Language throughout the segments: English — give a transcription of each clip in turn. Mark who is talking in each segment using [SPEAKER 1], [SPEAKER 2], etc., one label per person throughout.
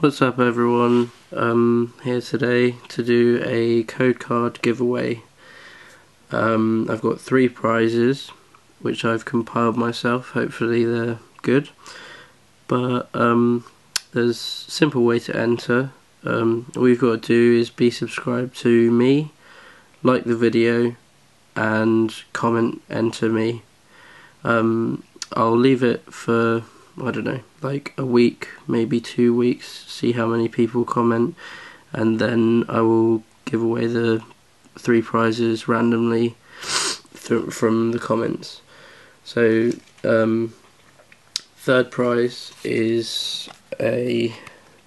[SPEAKER 1] What's up everyone? Um, here today to do a code card giveaway. Um, I've got three prizes which I've compiled myself, hopefully they're good. But um, there's a simple way to enter. Um, all you've got to do is be subscribed to me, like the video and comment enter me. Um, I'll leave it for I don't know, like a week, maybe two weeks, see how many people comment, and then I will give away the three prizes randomly th from the comments. So, um, third prize is a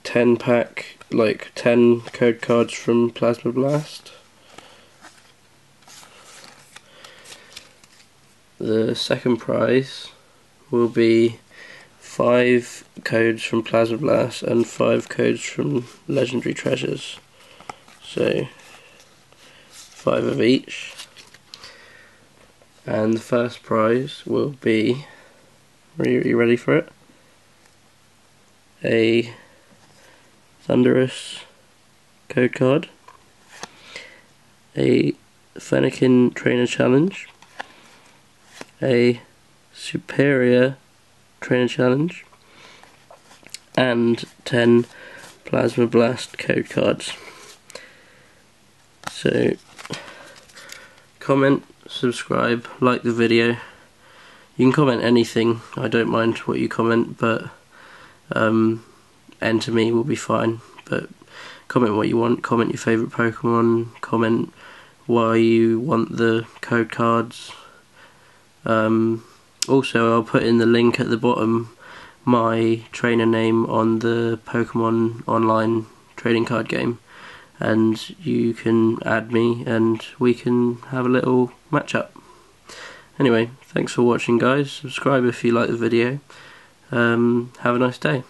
[SPEAKER 1] 10 pack, like 10 code cards from Plasma Blast. The second prize will be five codes from Plasma Blast and five codes from Legendary Treasures. So, five of each. And the first prize will be. Are you, are you ready for it? A Thundurus code card. A Fennekin Trainer Challenge. A Superior Trainer Challenge, and 10 Plasma Blast code cards. So, comment, subscribe, like the video. You can comment anything, I don't mind what you comment, but um, enter me will be fine. But comment what you want, comment your favourite Pokemon, comment why you want the code cards. Um, also, I'll put in the link at the bottom my trainer name on the Pokemon Online trading card game, and you can add me and we can have a little match up. Anyway, thanks for watching, guys. Subscribe if you like the video. Um, have a nice day.